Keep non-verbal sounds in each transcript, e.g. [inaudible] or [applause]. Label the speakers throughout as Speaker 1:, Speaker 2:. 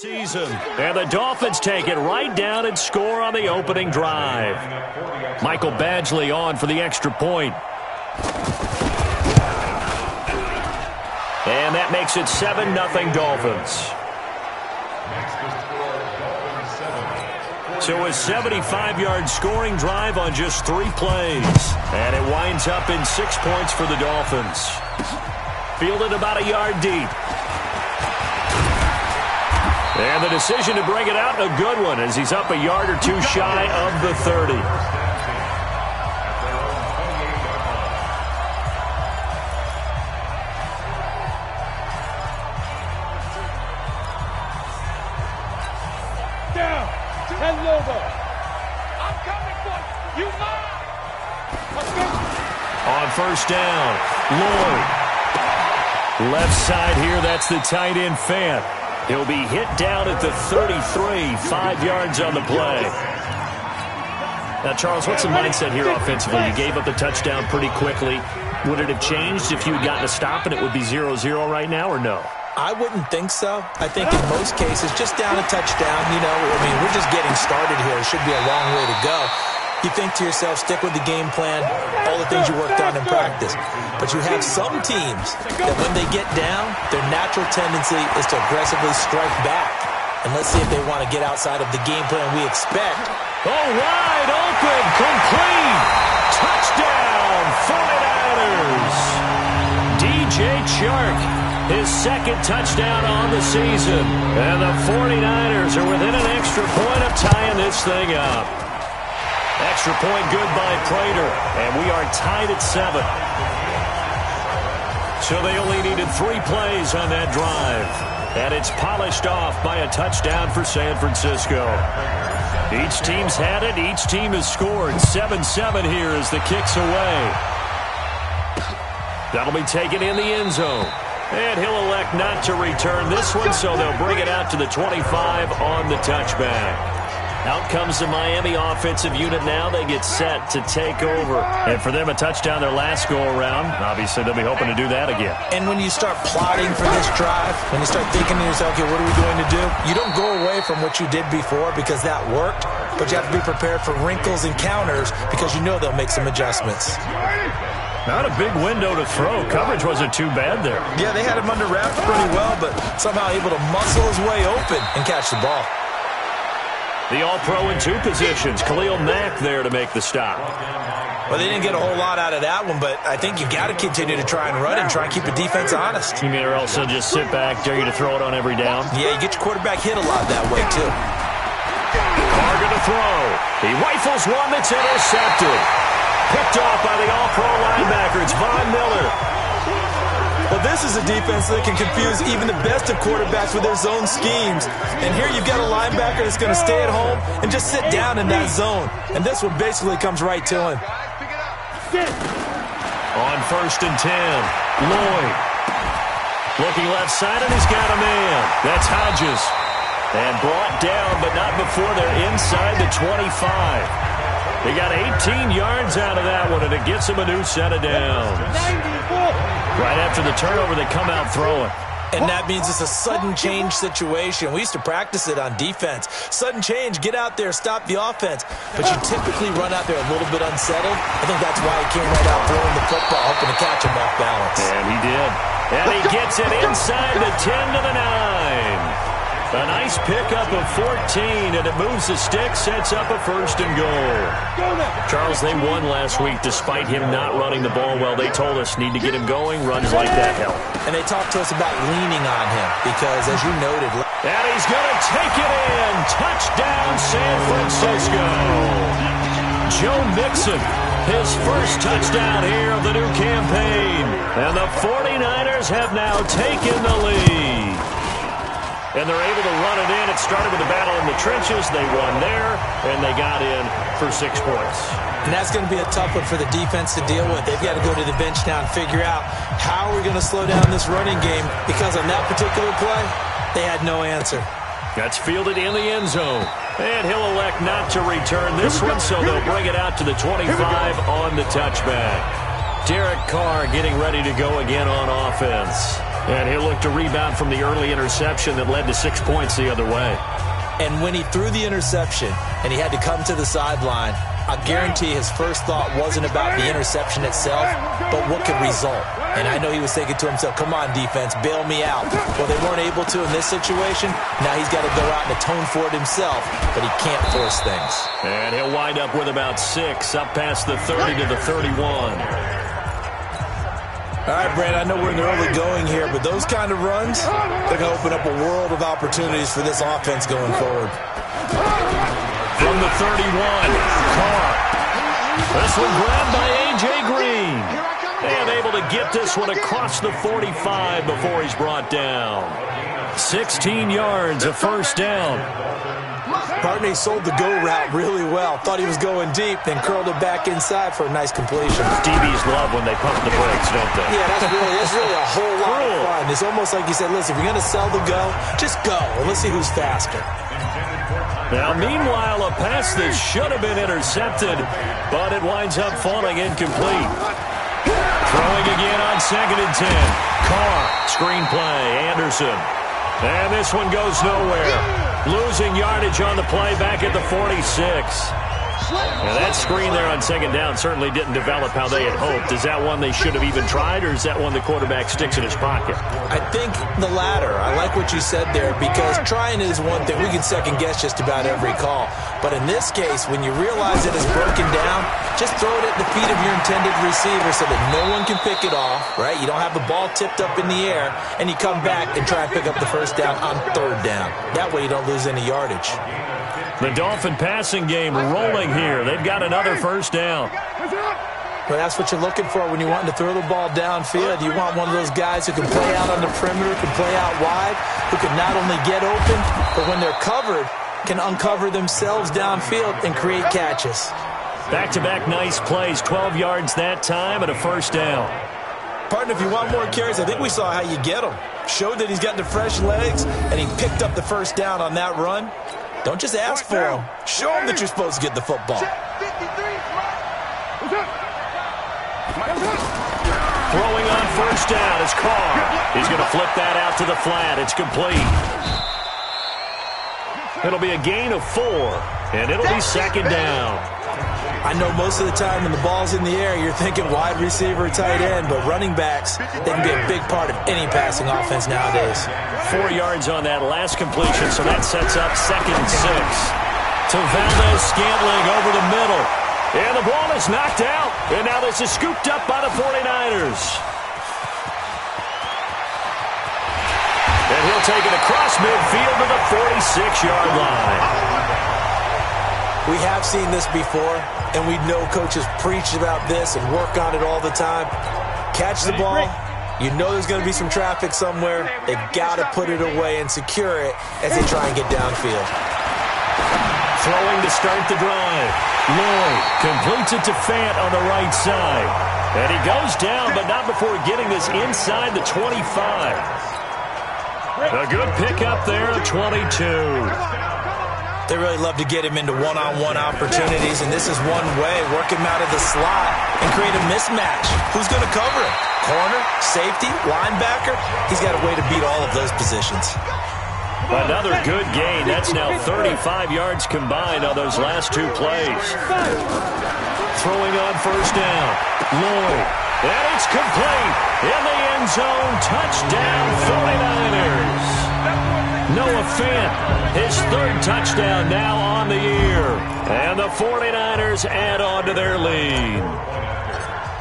Speaker 1: season. And the Dolphins take it right down and score on the opening drive. Michael Badgley on for the extra point. And that makes it 7-0 Dolphins. So a 75-yard scoring drive on just three plays. And it winds up in six points for the Dolphins. Fielded about a yard deep. And the decision to bring it out, a good one, as he's up a yard or two shy of the 30.
Speaker 2: Down. And Lobo. I'm coming for you. You mine. Let's go.
Speaker 1: On first down, Lloyd. Left side here, that's the tight end Fant. He'll be hit down at the 33, five yards on the play. Now, Charles, what's the mindset here offensively? You gave up the touchdown pretty quickly. Would it have changed if you had gotten a stop and it would be 0-0 right now, or no?
Speaker 3: I wouldn't think so. I think in most cases, just down a touchdown, you know, I mean, we're just getting started here. It should be a long way to go. You think to yourself, stick with the game plan, all the things you worked on in practice. But you have some teams that when they get down, their natural tendency is to aggressively strike back. And let's see if they want to get outside of the game plan we expect.
Speaker 1: Oh, wide open, complete. Touchdown, 49ers. DJ Chark, his second touchdown on the season. And the 49ers are within an extra point of tying this thing up. Extra point good by Prater, and we are tied at seven. So they only needed three plays on that drive. And it's polished off by a touchdown for San Francisco. Each team's had it. Each team has scored. 7-7 here as the kick's away. That'll be taken in the end zone. And he'll elect not to return this one, so they'll bring it out to the 25 on the touchback. Out comes the Miami offensive unit now. They get set to take over. And for them, a touchdown their last go-around. Obviously, they'll be hoping to do that again.
Speaker 3: And when you start plotting for this drive, when you start thinking to yourself, okay, what are we going to do? You don't go away from what you did before because that worked, but you have to be prepared for wrinkles and counters because you know they'll make some adjustments.
Speaker 1: Not a big window to throw. Coverage wasn't too bad there.
Speaker 3: Yeah, they had him under wraps pretty well, but somehow able to muscle his way open and catch the ball.
Speaker 1: The All-Pro in two positions. Khalil Mack there to make the stop.
Speaker 3: Well, they didn't get a whole lot out of that one, but I think you've got to continue to try and run and try and keep the defense honest.
Speaker 1: You mean or else they'll just sit back, dare you to throw it on every down?
Speaker 3: Yeah, you get your quarterback hit a lot that way, too.
Speaker 1: Carr to throw. He rifles one that's intercepted. Picked off by the All-Pro linebacker. It's Von Miller.
Speaker 3: This is a defense that can confuse even the best of quarterbacks with their zone schemes. And here you've got a linebacker that's going to stay at home and just sit down in that zone. And this one basically comes right to him.
Speaker 1: On first and ten, Lloyd. Looking left side, and he's got a man. That's Hodges. And brought down, but not before they're inside the 25. They got 18 yards out of that one, and it gets them a new set of downs. Right after the turnover, they come out throwing.
Speaker 3: And that means it's a sudden change situation. We used to practice it on defense. Sudden change, get out there, stop the offense. But you typically run out there a little bit unsettled. I think that's why he came right out throwing the football, hoping to catch him off balance.
Speaker 1: And he did. And he gets it inside the 10 to the 9. A nice pickup of 14, and it moves the stick, sets up a first and goal. Charles, they won last week despite him not running the ball well. They told us need to get him going. Runs like that help.
Speaker 3: And they talked to us about leaning on him because, as you noted...
Speaker 1: And he's going to take it in. Touchdown, San Francisco. Joe Mixon, his first touchdown here of the new campaign. And the 49ers have now taken the lead. And they're able to run it in. It started with a battle in the trenches. They won there, and they got in for six points.
Speaker 3: And that's going to be a tough one for the defense to deal with. They've got to go to the bench now and figure out how we're going to slow down this running game because on that particular play, they had no answer.
Speaker 1: That's fielded in the end zone. And he'll elect not to return this one, so they'll bring it out to the 25 on the touchback. Derek Carr getting ready to go again on offense. And he'll look to rebound from the early interception that led to six points the other way.
Speaker 3: And when he threw the interception and he had to come to the sideline, I guarantee his first thought wasn't about the interception itself, but what could result. And I know he was thinking to himself, come on, defense, bail me out. Well, they weren't able to in this situation. Now he's got to go out and atone for it himself, but he can't force things.
Speaker 1: And he'll wind up with about six, up past the 30 to the 31.
Speaker 3: All right, Brad, I know we're in the early going here, but those kind of runs, they're going to open up a world of opportunities for this offense going forward.
Speaker 1: From the 31, Carr. This one grabbed by A.J. Green. And able to get this one across the 45 before he's brought down. 16 yards, a first down.
Speaker 3: Partney sold the go route really well. Thought he was going deep, then curled it back inside for a nice completion.
Speaker 1: DBs love when they pump the brakes, don't they?
Speaker 3: Yeah, that's really, that's really a whole lot of fun. It's almost like you said, listen, if you're going to sell the go, just go, and let's see who's faster.
Speaker 1: Now, meanwhile, a pass that should have been intercepted, but it winds up falling incomplete. Throwing again on second and 10. Carr, screenplay, Anderson. And this one goes nowhere. Losing yardage on the play back at the 46. Now that screen there on second down certainly didn't develop how they had hoped. Is that one they should have even tried, or is that one the quarterback sticks in his pocket?
Speaker 3: I think the latter. I like what you said there because trying is one thing. We can second guess just about every call. But in this case, when you realize it is broken down, just throw it at the feet of your intended receiver so that no one can pick it off, right? You don't have the ball tipped up in the air, and you come back and try and pick up the first down on third down. That way you don't lose any yardage.
Speaker 1: The Dolphin passing game rolling here. They've got another first down.
Speaker 3: Well, that's what you're looking for when you want to throw the ball downfield. You want one of those guys who can play out on the perimeter, can play out wide, who can not only get open, but when they're covered, can uncover themselves downfield and create catches.
Speaker 1: Back-to-back -back nice plays, 12 yards that time and a first down.
Speaker 3: Partner, if you want more carries, I think we saw how you get them. Showed that he's got the fresh legs, and he picked up the first down on that run. Don't just ask for him. Show him that you're supposed to get the football.
Speaker 1: Throwing on first down is Carr. He's going to flip that out to the flat. It's complete. It'll be a gain of four, and it'll be second down.
Speaker 3: I know most of the time when the ball's in the air, you're thinking wide receiver, tight end, but running backs, they can be a big part of any passing offense nowadays.
Speaker 1: Four yards on that last completion, so that sets up second and six. To Valdes-Scantling over the middle. And the ball is knocked out. And now this is scooped up by the 49ers. And he'll take it across midfield to the 46-yard line.
Speaker 3: We have seen this before, and we know coaches preach about this and work on it all the time. Catch the ball. You know there's going to be some traffic somewhere. They got to put it away and secure it as they try and get downfield.
Speaker 1: Throwing to start the drive. Lloyd completes it to Fant on the right side. And he goes down, but not before getting this inside the 25. A good pickup there, 22.
Speaker 3: They really love to get him into one-on-one -on -one opportunities, and this is one way. Work him out of the slot and create a mismatch. Who's going to cover him? Corner, safety, linebacker? He's got a way to beat all of those positions.
Speaker 1: Another good gain. That's now 35 yards combined on those last two plays. Throwing on first down. Lloyd. And it's complete. In the end zone. Touchdown 49ers. Noah Fant, his third touchdown now on the year. And the 49ers add on to their lead.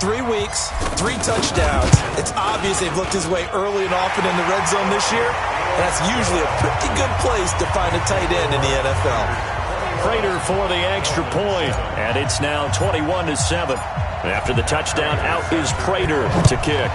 Speaker 3: Three weeks, three touchdowns. It's obvious they've looked his way early and often in the red zone this year. And that's usually a pretty good place to find a tight end in the NFL.
Speaker 1: Prater for the extra point, and it's now 21 to 7. After the touchdown, out is Prater to kick.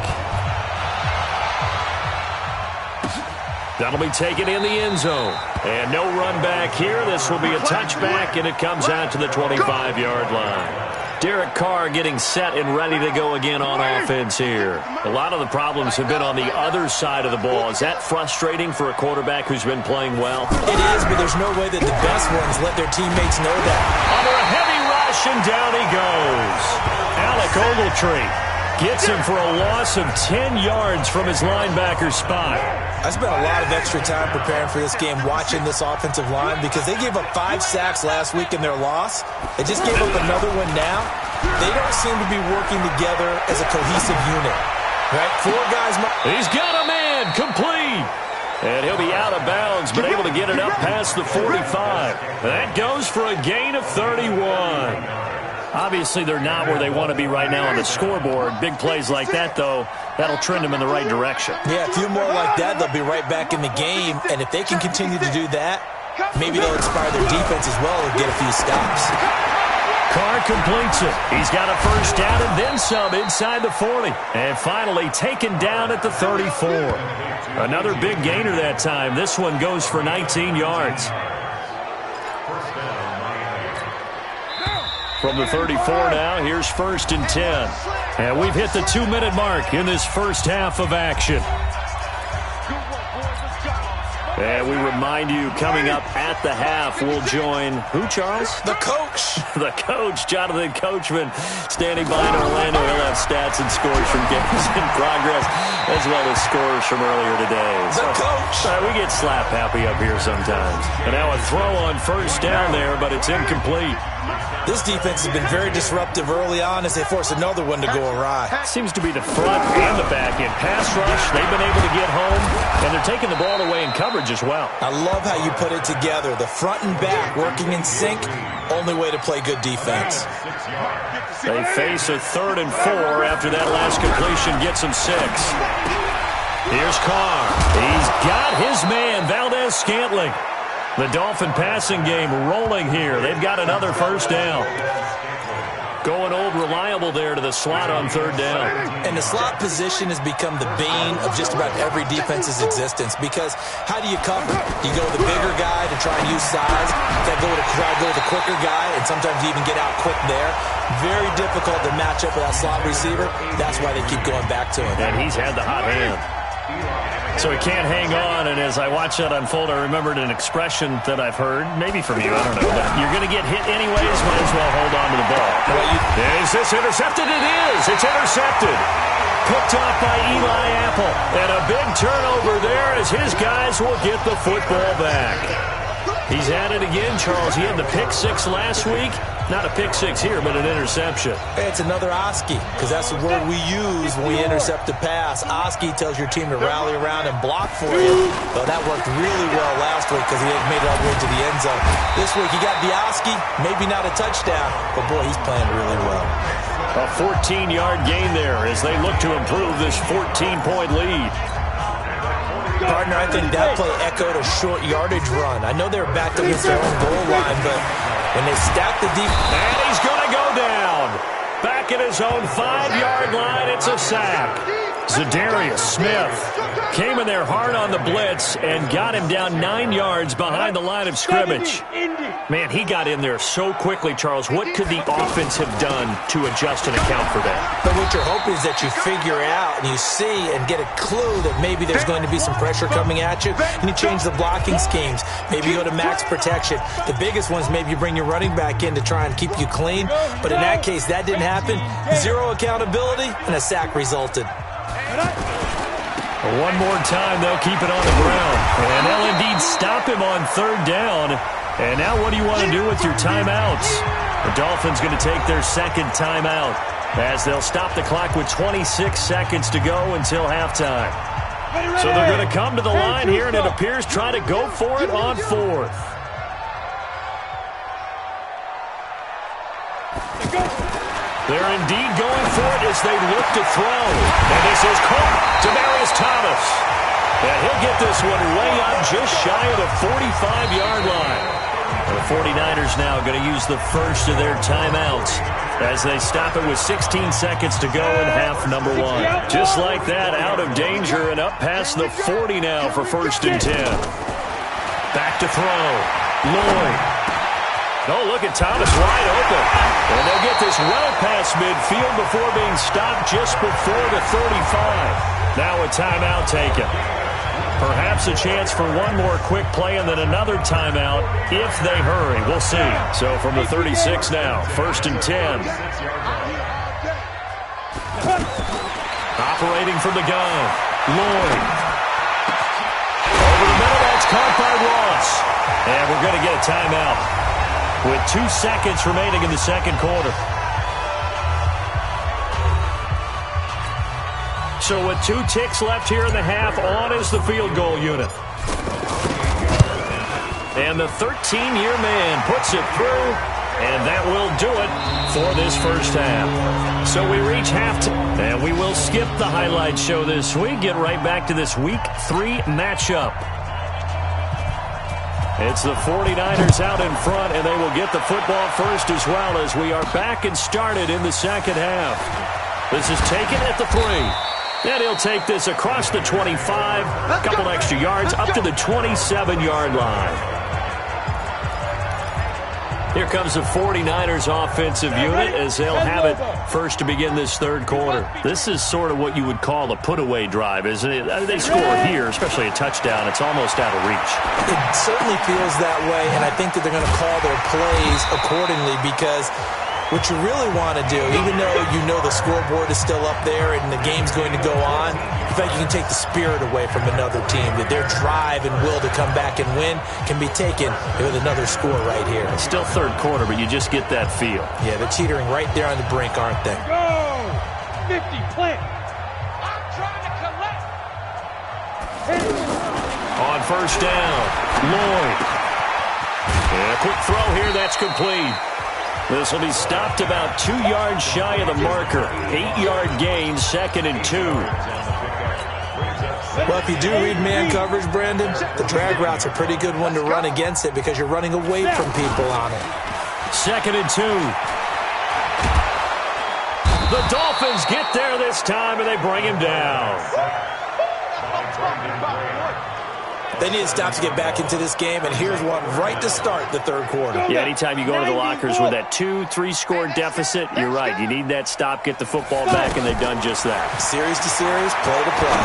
Speaker 1: That'll be taken in the end zone. And no run back here. This will be a touchback, and it comes out to the 25-yard line. Derek Carr getting set and ready to go again on offense here. A lot of the problems have been on the other side of the ball. Is that frustrating for a quarterback who's been playing well?
Speaker 3: It is, but there's no way that the best ones let their teammates know that.
Speaker 1: Under a heavy rush, and down he goes. Alec Ogletree Gets him for a loss of 10 yards from his linebacker spot.
Speaker 3: I spent a lot of extra time preparing for this game watching this offensive line because they gave up five sacks last week in their loss. They just gave up another one now. They don't seem to be working together as a cohesive unit. Right? Four guys.
Speaker 1: He's got a man complete. And he'll be out of bounds, but able to get it up past the 45. That goes for a gain of 31. Obviously, they're not where they want to be right now on the scoreboard. Big plays like that, though, that'll trend them in the right direction.
Speaker 3: Yeah, a few more like that, they'll be right back in the game. And if they can continue to do that, maybe they'll inspire their defense as well and get a few stops.
Speaker 1: Carr completes it. He's got a first down and then some inside the 40. And finally taken down at the 34. Another big gainer that time. This one goes for 19 yards. From the 34 now, here's first and 10. And we've hit the two-minute mark in this first half of action. And we remind you, coming up at the half, we'll join who, Charles?
Speaker 3: The coach. [laughs]
Speaker 1: the coach, Jonathan Coachman, standing by in Orlando. He'll have stats and scores from games in progress, as well as scores from earlier today.
Speaker 3: The coach.
Speaker 1: Uh, we get slap happy up here sometimes. And now a throw on first down there, but it's incomplete.
Speaker 3: This defense has been very disruptive early on as they force another one to go awry.
Speaker 1: Seems to be the front and the back end. Pass rush, they've been able to get home, and they're taking the ball away in coverage as well.
Speaker 3: I love how you put it together. The front and back working in sync, only way to play good defense.
Speaker 1: They face a third and four after that last completion gets them six. Here's Carr. He's got his man, Valdes-Scantling. The Dolphin passing game rolling here. They've got another first down. Going old reliable there to the slot on third down.
Speaker 3: And the slot position has become the bane of just about every defense's existence because how do you cover? You go with the bigger guy to try and use size? You go to try to go with the quicker guy and sometimes you even get out quick there. Very difficult to match up with that slot receiver. That's why they keep going back to him.
Speaker 1: And he's had the hot hand. So he can't hang on, and as I watch that unfold, I remembered an expression that I've heard, maybe from you, I don't know, but you're going to get hit anyways, might as well hold on to the ball. Is this intercepted? It is. It's intercepted. Picked off by Eli Apple. And a big turnover there as his guys will get the football back. He's at it again, Charles. He had the pick six last week. Not a pick six here, but an interception.
Speaker 3: It's another Oski, because that's the word we use when we intercept a pass. Oski tells your team to rally around and block for you. But that worked really well last week because he made it all the way to the end zone. This week he got the Oski, maybe not a touchdown, but boy, he's playing really well.
Speaker 1: A 14-yard gain there as they look to improve this 14-point lead.
Speaker 3: Partner, I think that play echoed a short yardage run. I know they were backed against their own goal line, but when they stack the deep.
Speaker 1: And he's going to go down. Back at his own five-yard line, it's a sack. Za'Darius Smith came in there hard on the blitz and got him down nine yards behind the line of scrimmage. Man, he got in there so quickly, Charles. What could the offense have done to adjust and account for that?
Speaker 3: But what you're hoping is that you figure out and you see and get a clue that maybe there's going to be some pressure coming at you, and you change the blocking schemes. Maybe you go to max protection. The biggest ones, maybe you bring your running back in to try and keep you clean. But in that case, that didn't happen. Zero accountability, and a sack resulted.
Speaker 1: One more time, they'll keep it on the ground. And they'll indeed stop him on third down. And now what do you want to do with your timeouts? The Dolphins going to take their second timeout as they'll stop the clock with 26 seconds to go until halftime. So they're going to come to the line here, and it appears try to go for it on fourth. They're indeed going for it as they look to throw. And this is caught. Demaryius Thomas. And he'll get this one way up just shy of the 45-yard line. The 49ers now going to use the first of their timeouts as they stop it with 16 seconds to go in half number one. Just like that, out of danger and up past the 40 now for first and 10. Back to throw. Lloyd Oh, look at Thomas wide open. And they'll get this well past midfield before being stopped just before the 35. Now a timeout taken. Perhaps a chance for one more quick play and then another timeout if they hurry. We'll see. So from the 36 now, first and 10. Operating from the gun. Lloyd. Over the middle, that's caught by Ross. And we're going to get a timeout with two seconds remaining in the second quarter. So with two ticks left here in the half, on is the field goal unit. And the 13-year man puts it through, and that will do it for this first half. So we reach halftime, and we will skip the highlight show this week, get right back to this week three matchup. It's the 49ers out in front, and they will get the football first as well as we are back and started in the second half. This is taken at the three. And he'll take this across the 25, a couple extra yards, up to the 27-yard line. Comes the 49ers offensive unit as they'll have it first to begin this third quarter. This is sort of what you would call a put-away drive, isn't it? Uh, they score here, especially a touchdown. It's almost out of reach.
Speaker 3: It certainly feels that way, and I think that they're going to call their plays accordingly because – what you really want to do, even though you know the scoreboard is still up there and the game's going to go on, in fact, you can take the spirit away from another team, that their drive and will to come back and win can be taken with another score right here.
Speaker 1: It's still third quarter, but you just get that feel.
Speaker 3: Yeah, they're teetering right there on the brink, aren't they?
Speaker 2: Go! 50, plant. I'm trying to collect.
Speaker 1: On first down, Lloyd. Yeah, quick throw here, that's complete. This will be stopped about two yards shy of the marker. Eight-yard gain, second and two.
Speaker 3: Well, if you do read man coverage, Brandon, the drag route's a pretty good one to run against it because you're running away from people on it.
Speaker 1: Second and two. The Dolphins get there this time, and they bring him down.
Speaker 3: They need to stop to get back into this game, and here's one right to start the third quarter.
Speaker 1: Yeah, anytime you go to the lockers with that two, three-score deficit, you're right. You need that stop, get the football back, and they've done just that.
Speaker 3: Series to series, play to play.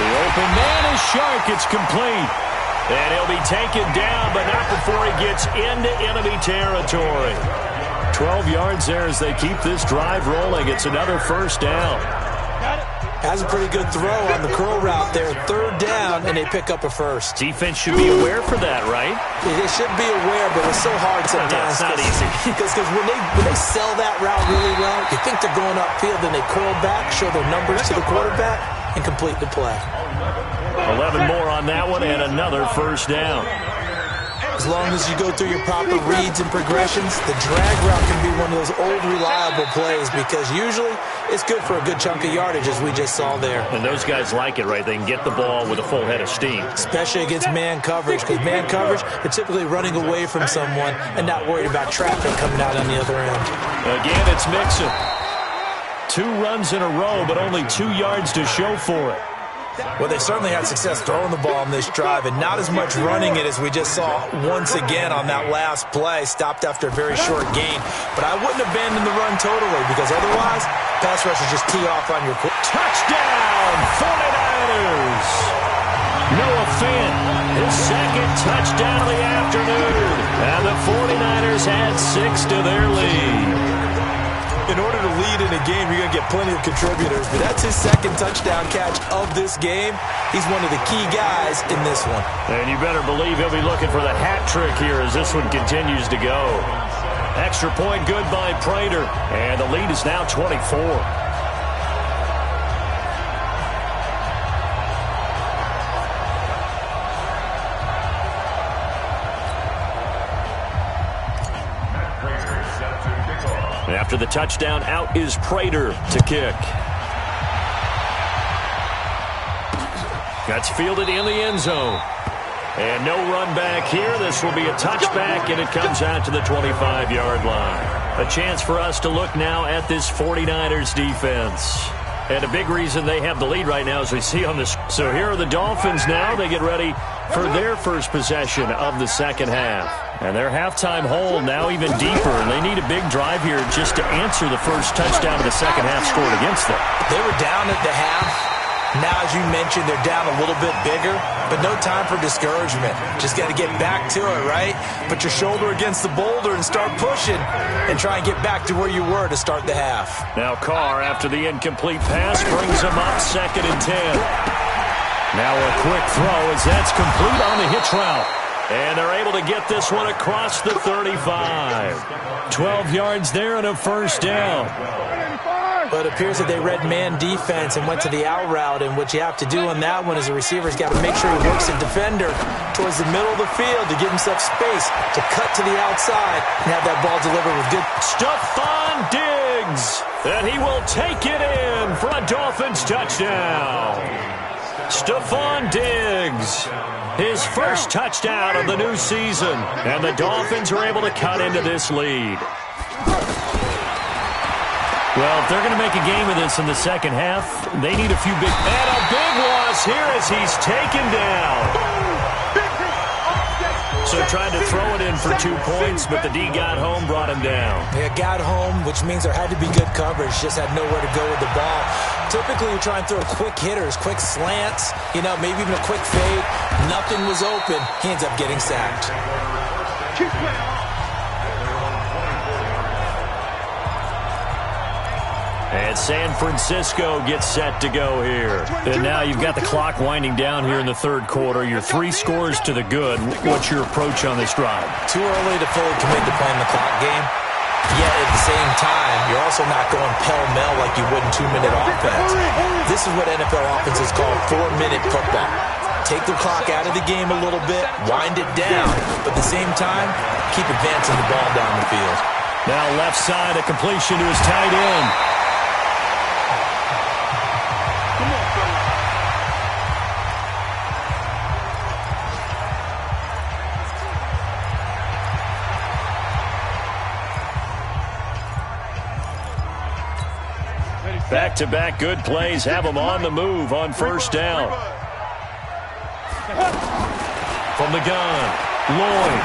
Speaker 1: The open man is sharp. It's complete. And he'll be taken down, but not before he gets into enemy territory. 12 yards there as they keep this drive rolling. It's another first down.
Speaker 3: Has a pretty good throw on the curl route there. Third down, and they pick up a first.
Speaker 1: Defense should be aware for that, right?
Speaker 3: They should be aware, but it's so hard sometimes.
Speaker 1: it's not easy. [laughs]
Speaker 3: Because when they, when they sell that route really well, you think they're going upfield, then they curl back, show their numbers to the quarterback, and complete the play.
Speaker 1: 11 more on that one, and another first down.
Speaker 3: As long as you go through your proper reads and progressions, the drag route can be one of those old reliable plays because usually it's good for a good chunk of yardage as we just saw there.
Speaker 1: And those guys like it, right? They can get the ball with a full head of steam.
Speaker 3: Especially against man coverage because man coverage, they're typically running away from someone and not worried about traffic coming out on the other end.
Speaker 1: Again, it's Mixon. Two runs in a row, but only two yards to show for it.
Speaker 3: Well, they certainly had success throwing the ball on this drive and not as much running it as we just saw once again on that last play, stopped after a very short gain. But I wouldn't abandon the run totally because otherwise, pass rushers just tee off on your...
Speaker 1: Touchdown, 49ers! Noah Fant, his second touchdown of the afternoon. And the 49ers add six to their lead
Speaker 3: in order to lead in a game, you're going to get plenty of contributors. But that's his second touchdown catch of this game. He's one of the key guys in this one.
Speaker 1: And you better believe he'll be looking for the hat trick here as this one continues to go. Extra point good by Prater. And the lead is now 24. Touchdown, out is Prater to kick. That's fielded in the end zone. And no run back here. This will be a touchback, and it comes out to the 25-yard line. A chance for us to look now at this 49ers defense. And a big reason they have the lead right now, as we see on this. So here are the Dolphins now. They get ready for their first possession of the second half. And their halftime hole now even deeper, and they need a big drive here just to answer the first touchdown of the second half scored against them.
Speaker 3: They were down at the half, Now, as you mentioned, they're down a little bit bigger, but no time for discouragement. Just got to get back to it, right? Put your shoulder against the boulder and start pushing and try and get back to where you were to start the half.
Speaker 1: Now Carr, after the incomplete pass, brings him up second and ten. Now a quick throw as that's complete on the hitch route. And they're able to get this one across the 35. 12 yards there and a first down.
Speaker 3: But it appears that they read man defense and went to the out route. And what you have to do on that one is the receiver's got to make sure he works the defender towards the middle of the field to give himself space to cut to the outside and have that ball delivered with good.
Speaker 1: Stefon Diggs. And he will take it in for a Dolphins touchdown. Stefon Diggs. His first touchdown of the new season. And the Dolphins are able to cut into this lead. Well, if they're going to make a game of this in the second half, they need a few big... And a big loss here as he's taken down. So tried to throw it in for two points, but the D got home, brought him down.
Speaker 3: Yeah, got home, which means there had to be good coverage. Just had nowhere to go with the ball. Typically, you try and throw quick hitters, quick slants, you know, maybe even a quick fade. Nothing was open. He ends up getting sacked.
Speaker 1: And San Francisco gets set to go here. And now you've got the clock winding down here in the third quarter. Your three scores to the good. What's your approach on this drive?
Speaker 3: Too early to fully commit to playing the clock game. Yet at the same time, you're also not going pell-mell like you would in two-minute offense. This is what NFL offenses call four-minute football. Take the clock out of the game a little bit, wind it down, but at the same time, keep advancing the ball down the field.
Speaker 1: Now left side, a completion to his tight end. Back-to-back -back good plays have them on the move on first down. From the gun, Lloyd.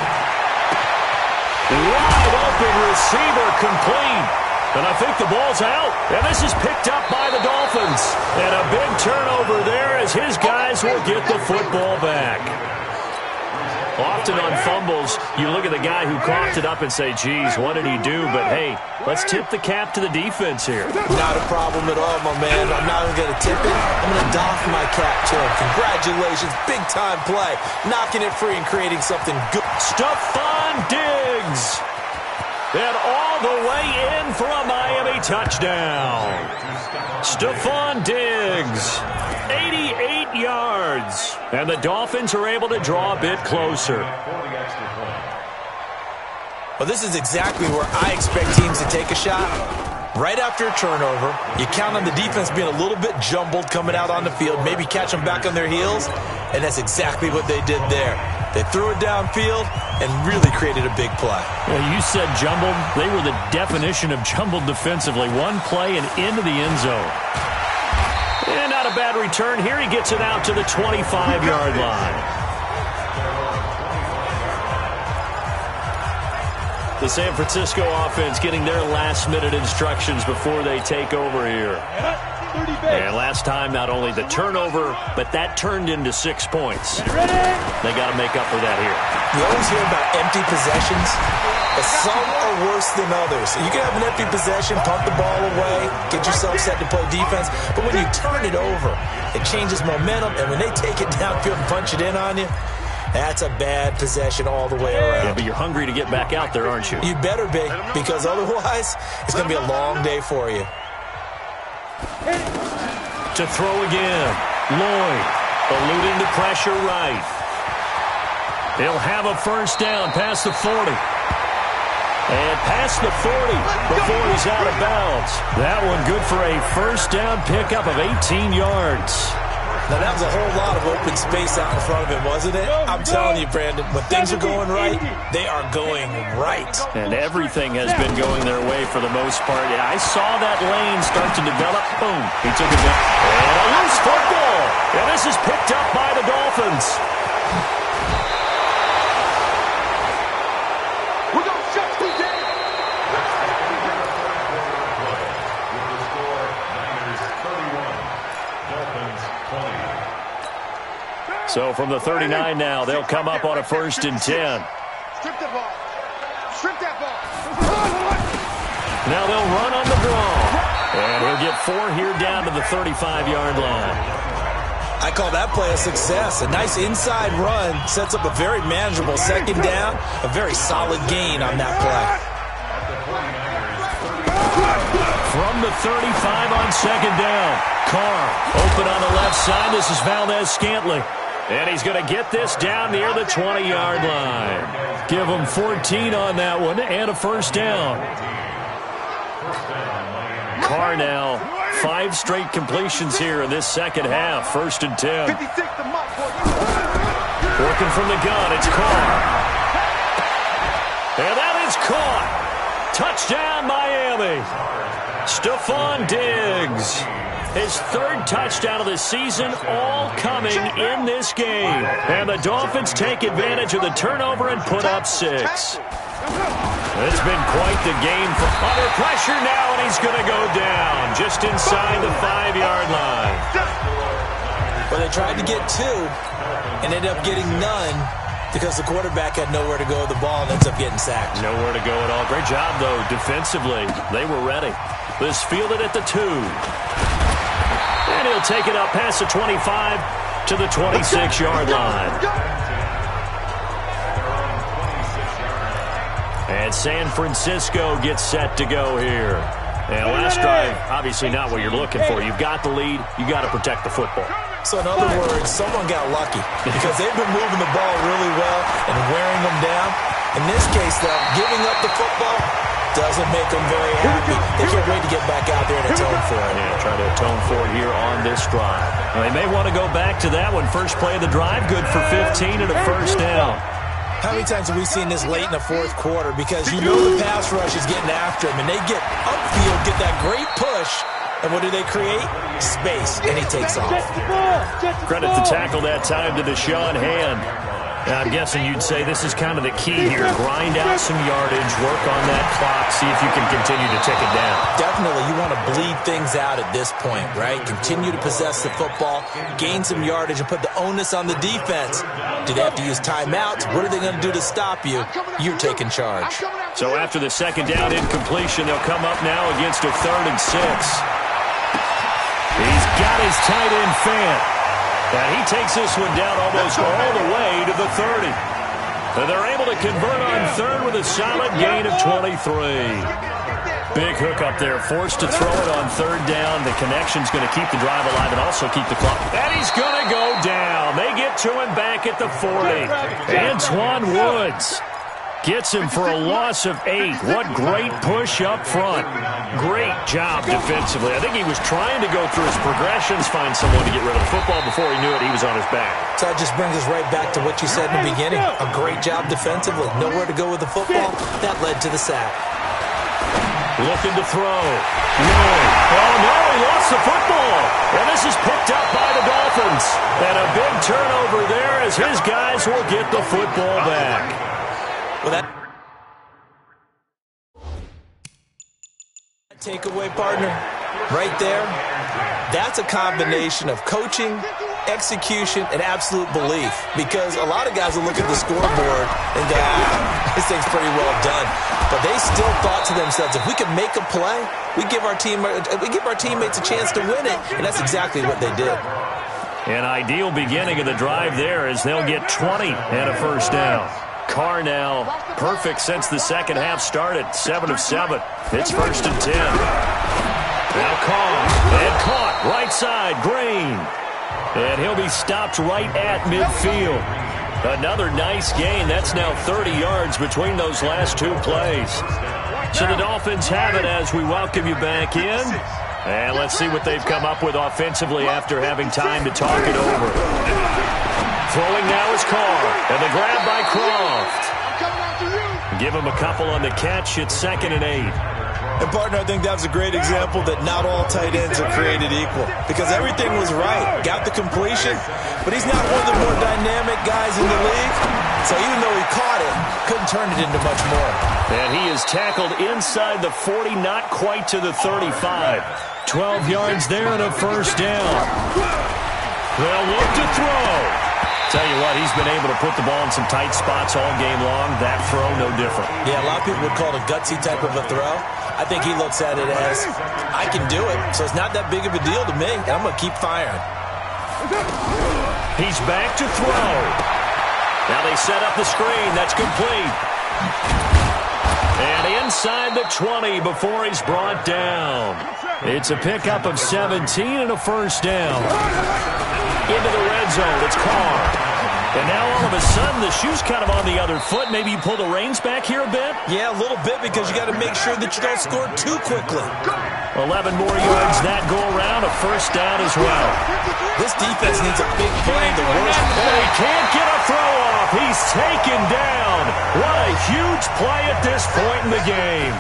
Speaker 1: Wide open receiver complete. And I think the ball's out. And this is picked up by the Dolphins. And a big turnover there as his guys will get the football back. Often on fumbles, you look at the guy who coughed it up and say, geez, what did he do? But, hey, let's tip the cap to the defense here.
Speaker 3: Not a problem at all, my man. I'm not even going to tip it. I'm going to doff my cap to him. Congratulations. Big-time play. Knocking it free and creating something good.
Speaker 1: Stefon Diggs. And all the way in for a Miami touchdown. Stefon Diggs. 88 yards. And the Dolphins are able to draw a bit closer.
Speaker 3: Well, this is exactly where I expect teams to take a shot. Right after a turnover, you count on the defense being a little bit jumbled coming out on the field, maybe catch them back on their heels, and that's exactly what they did there. They threw it downfield and really created a big play.
Speaker 1: Well, you said jumbled. They were the definition of jumbled defensively. One play and into the end zone. And not a bad return here. He gets it out to the 25-yard line. The San Francisco offense getting their last-minute instructions before they take over here. And last time, not only the turnover, but that turned into six points. They got to make up for that here.
Speaker 3: You always hear about empty possessions, but some are worse than others. You can have an empty possession, pump the ball away, get yourself set to play defense, but when you turn it over, it changes momentum, and when they take it downfield and punch it in on you, that's a bad possession all the way around.
Speaker 1: Yeah, but you're hungry to get back out there, aren't you?
Speaker 3: You better be, because otherwise, it's going to be a long day for you.
Speaker 1: To throw again. Lloyd eluding the pressure right. He'll have a first down past the 40. And past the 40 before he's out of bounds. That one good for a first down pickup of 18 yards.
Speaker 3: Now, that was a whole lot of open space out in front of him, wasn't it? I'm telling you, Brandon, when things are going right, they are going right.
Speaker 1: And everything has been going their way for the most part. Yeah, I saw that lane start to develop. Boom. He took it down. And a loose football. And this is picked up by the Dolphins. So from the 39 now, they'll come up on a first and 10.
Speaker 2: Strip that ball. Strip that ball.
Speaker 1: Now they'll run on the draw. And he'll get four here down to the 35-yard line.
Speaker 3: I call that play a success. A nice inside run sets up a very manageable second down, a very solid gain on that play.
Speaker 1: From the 35 on second down. Carr open on the left side. This is Valdes-Scantling. And he's going to get this down near the 20-yard line. Give him 14 on that one and a first down. Now, five straight completions here in this second half. First and 10.
Speaker 2: 56 to Mike.
Speaker 1: Working from the gun, it's Carr. And that is caught. Touchdown, Miami. Stefon Diggs. His third touchdown of the season, all coming in this game. And the Dolphins take advantage of the turnover and put up six. It's been quite the game for under pressure now, and he's going to go down just inside the five-yard line.
Speaker 3: Well, they tried to get two and ended up getting none because the quarterback had nowhere to go with the ball and ends up getting sacked.
Speaker 1: Nowhere to go at all. Great job, though, defensively. They were ready. This fielded at the two. And he'll take it up past the 25 to the 26-yard line. And San Francisco gets set to go here. And last drive, obviously not what you're looking for. You've got the lead. you got to protect the football.
Speaker 3: So in other words, someone got lucky because they've been moving the ball really well and wearing them down. In this case, though, giving up the football doesn't make them very happy. They can't wait to get back out there and atone for it.
Speaker 1: Yeah, try to atone for it here on this drive. Well, they may want to go back to that one. First play of the drive, good for 15 and a first down.
Speaker 3: How many times have we seen this late in the fourth quarter? Because you know the pass rush is getting after him, and they get upfield, get that great push, and what do they create? Space, and he takes off.
Speaker 1: Credit the tackle that time to Da'Shawn Hand. I'm guessing you'd say this is kind of the key here. Grind out some yardage, work on that clock, see if you can continue to tick it down.
Speaker 3: Definitely. You want to bleed things out at this point, right? Continue to possess the football, gain some yardage, and put the onus on the defense. Do they have to use timeouts? What are they going to do to stop you? You're taking charge.
Speaker 1: So after the second down incompletion, they'll come up now against a third and six. He's got his tight end Fant. And he takes this one down almost all the way to the 30. And they're able to convert on third with a solid gain of 23. Big hook up there, forced to throw it on third down. The connection's going to keep the drive alive and also keep the clock. And he's going to go down. They get to him back at the 40. Antwaun Woods Gets him for a loss of eight. What great push up front. Great job defensively. I think he was trying to go through his progressions, find someone to get rid of the football. Before he knew it, he was on his back.
Speaker 3: So that just brings us right back to what you said in the beginning. A great job defensively. Nowhere to go with the football. That led to the sack.
Speaker 1: Looking to throw. No. Oh, no, he lost the football. And this is picked up by the Dolphins. And a big turnover there as his guys will get the football back.
Speaker 3: Well, that takeaway partner right there, that's a combination of coaching, execution, and absolute belief. Because a lot of guys will look at the scoreboard and go, ah, this thing's pretty well done. But they still thought to themselves, if we can make a play, we give our team, we give our teammates a chance to win it, and that's exactly what they did.
Speaker 1: An ideal beginning of the drive there as they'll get 20 and a first down. Now perfect since the second half started. Seven of seven. It's first and ten. Now Carr and caught right side. Green. And he'll be stopped right at midfield. Another nice gain. That's now 30 yards between those last two plays. So the Dolphins have it as we welcome you back in. And let's see what they've come up with offensively after having time to talk it over. Throwing now is Carr. And the grab by Croft. Give him a couple on the catch. It's second and eight.
Speaker 3: And partner, I think that was a great example that not all tight ends are created equal. Because everything was right. Got the completion, but he's not one of the more dynamic guys in the league. So even though he caught it, couldn't turn it into much more.
Speaker 1: And he is tackled inside the 40, not quite to the 35. 12 yards there and a first down. They'll look to throw. Tell you what, he's been able to put the ball in some tight spots all game long. That throw, no different.
Speaker 3: Yeah, a lot of people would call it a gutsy type of a throw. I think he looks at it as, I can do it, so it's not that big of a deal to me, and I'm going to keep firing.
Speaker 1: He's back to throw. Now they set up the screen. That's complete. And inside the 20 before he's brought down. It's a pickup of 17 and a first down. Into the red zone. It's Carr. And now all of a sudden the shoe's kind of on the other foot. Maybe you pull the reins back here a bit?
Speaker 3: Yeah, a little bit because you got to make sure that you don't score too quickly.
Speaker 1: 11 more yards that go around. A first down as well.
Speaker 3: This defense needs a big play the worst
Speaker 1: play. He can't get a throw off. He's taken down. What a huge play at this point in the game.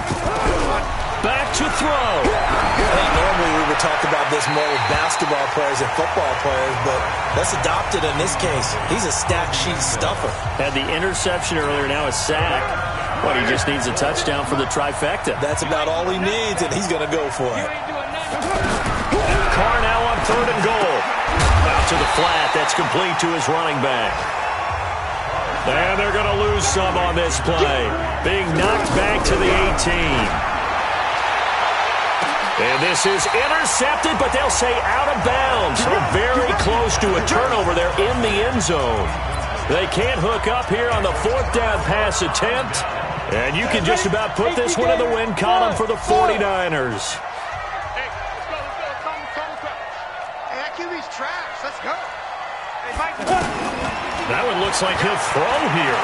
Speaker 1: Back to throw.
Speaker 3: Hey, normally talk about this more with basketball players and football players, but that's adopted in this case. He's a stack sheet stuffer.
Speaker 1: Had the interception earlier, now a sack. What, he just needs a touchdown for the trifecta.
Speaker 3: That's about all he needs, and he's going to go for it.
Speaker 1: Carr now on third and goal. Out to the flat. That's complete to his running back. And they're going to lose some on this play. Being knocked back to the 18. And this is intercepted, but they'll say out of bounds. So very close to a turnover there in the end zone. They can't hook up here on the fourth down pass attempt. And you can just about put this one in the win column for the 49ers. That one looks like he'll throw here.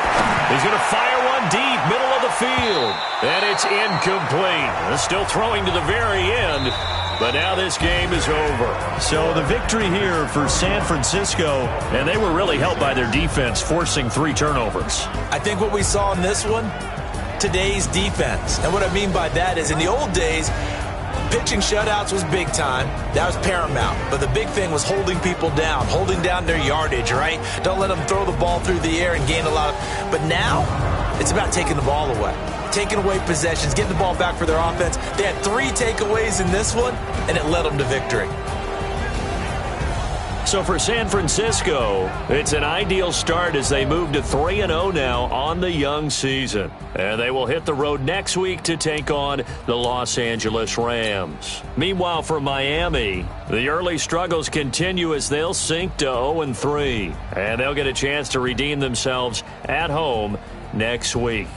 Speaker 1: He's going to fire one deep, middle of the field. And it's incomplete. Still throwing to the very end. But now this game is over. So the victory here for San Francisco, and they were really helped by their defense, forcing three turnovers.
Speaker 3: I think what we saw in this one, today's defense. And what I mean by that is in the old days, Pitching shutouts was big time. That was paramount. But the big thing was holding people down, holding down their yardage, right? Don't let them throw the ball through the air and gain a lot of. But now, it's about taking the ball away, taking away possessions, getting the ball back for their offense. They had three takeaways in this one, and it led them to victory.
Speaker 1: So for San Francisco, it's an ideal start as they move to 3-0 now on the young season. And they will hit the road next week to take on the Los Angeles Rams. Meanwhile, for Miami, the early struggles continue as they'll sink to 0-3. And they'll get a chance to redeem themselves at home next week.